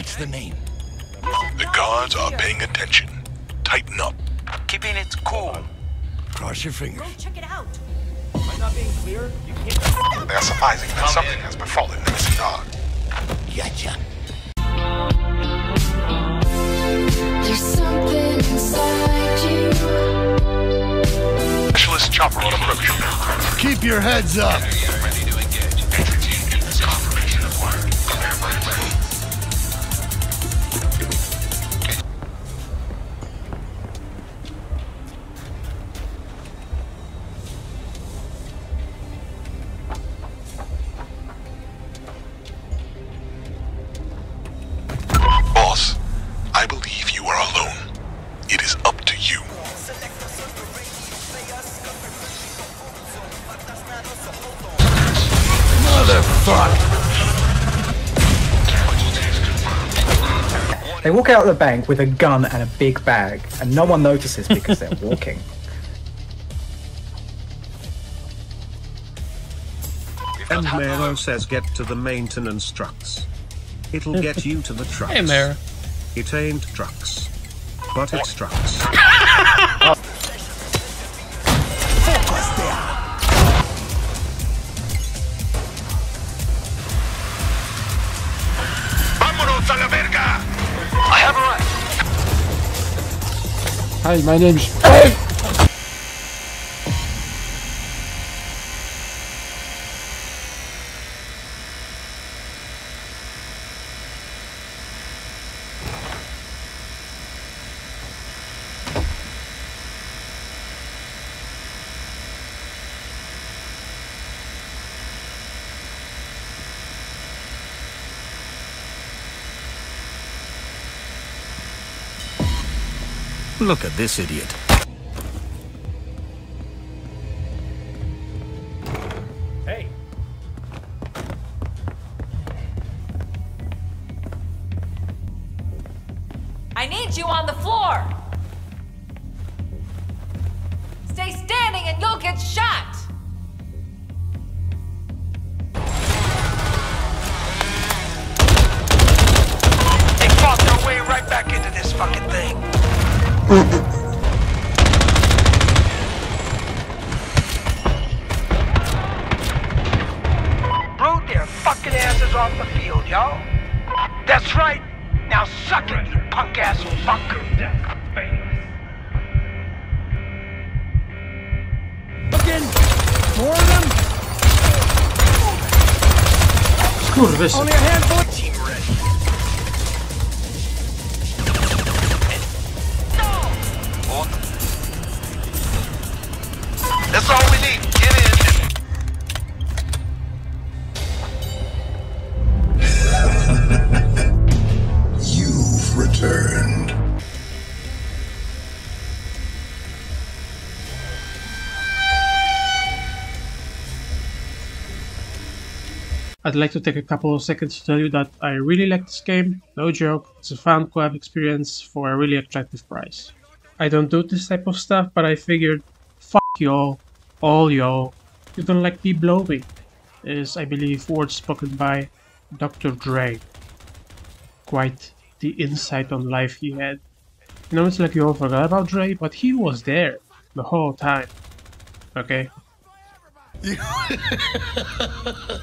That's the name. The guards are paying attention. Tighten up. Keeping it cool. Cross your fingers. Go check it out. They are surmising that something has befallen the missing dog. Gotcha. There's something inside you. Specialist chopper on approach. Keep your heads up. Motherfuck. They walk out of the bank with a gun and a big bag, and no one notices because they're walking. And Mero says get to the maintenance trucks. It'll get you to the trucks. Hey, Mero. It ain't trucks. But it's trucks. Hi, my name's. Look at this idiot. Hey, I need you on the floor. Stay standing and you'll get shot. Blew their fucking asses off the field, y'all. That's right. Now suck it, you punk ass fucker. Again. More of them. Skurwysyn. I'd like to take a couple of seconds to tell you that I really like this game, no joke, it's a fun co-op experience for a really attractive price. I don't do this type of stuff, but I figured, fuck y'all, all y'all, you don't like me blowing, is I believe words spoken by Dr. Dre. Quite the insight on life he had. You know, it's like you all forgot about Dre, but he was there the whole time. Okay?